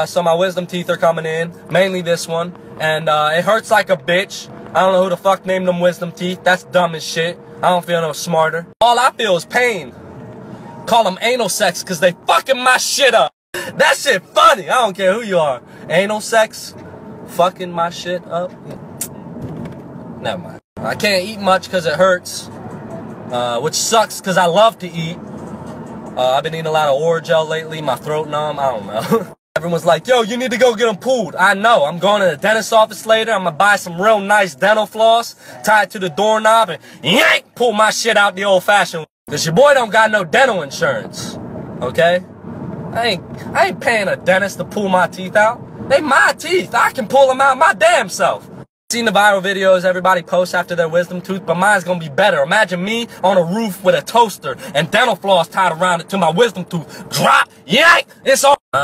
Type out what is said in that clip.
Uh, so my wisdom teeth are coming in, mainly this one, and uh, it hurts like a bitch. I don't know who the fuck named them wisdom teeth. That's dumb as shit. I don't feel no smarter. All I feel is pain. Call them anal sex because they fucking my shit up. That shit funny. I don't care who you are. Anal sex, fucking my shit up. Never mind. I can't eat much because it hurts, uh, which sucks because I love to eat. Uh, I've been eating a lot of Orajel lately. My throat numb. I don't know. Everyone's like, yo, you need to go get them pulled. I know. I'm going to the dentist's office later. I'm going to buy some real nice dental floss, tie it to the doorknob, and yank, pull my shit out the old fashioned way. Because your boy don't got no dental insurance. Okay? I ain't, I ain't paying a dentist to pull my teeth out. They my teeth. I can pull them out my damn self. Seen the viral videos everybody posts after their wisdom tooth, but mine's gonna be better. Imagine me on a roof with a toaster and dental floss tied around it to my wisdom tooth. Drop, yank, it's on. Uh,